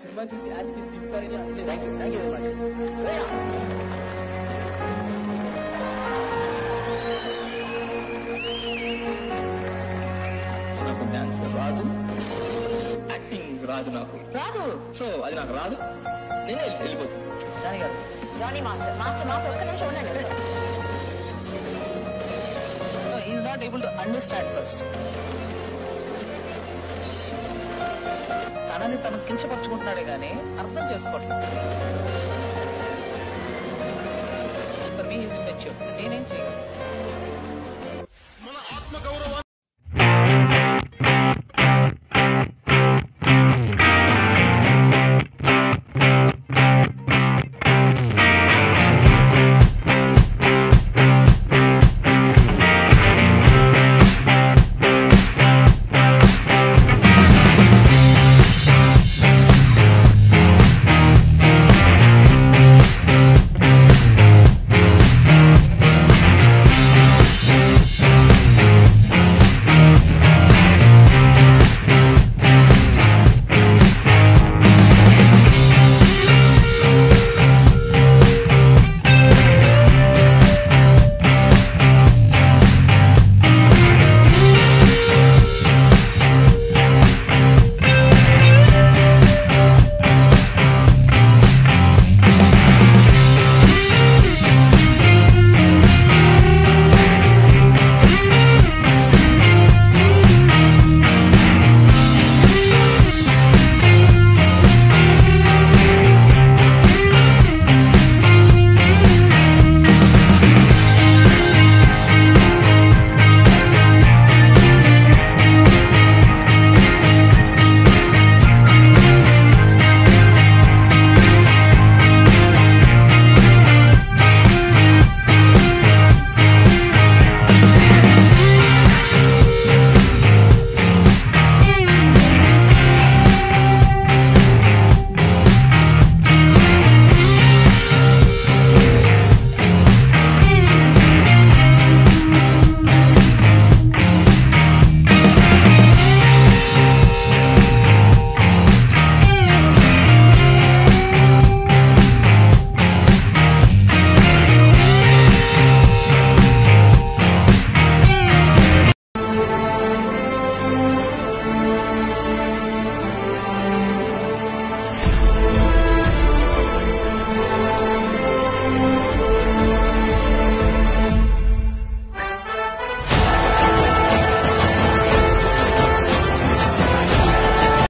Cinema చూసి as it is దింపారని అంటే thank you thank you very much నాకు డాన్స్ రాదు. యాక్టింగ్ రాదు నాకు రాదు సో అది నాకు రాదు. నేనే వెళ్ళిపోతాను జానీ గారు. Johnny master. మాస్టర్ మాస్టర్ ఒక్క నిమిషం ఉండండి. Is not able to understand first తనని తను కించపరుచుకుంటున్నాడే గానీ అర్థం చేసుకోవట్లేదు ఫర్ మీ ఈజ్ మెచ్యూర్ నేనేం చేయగలను?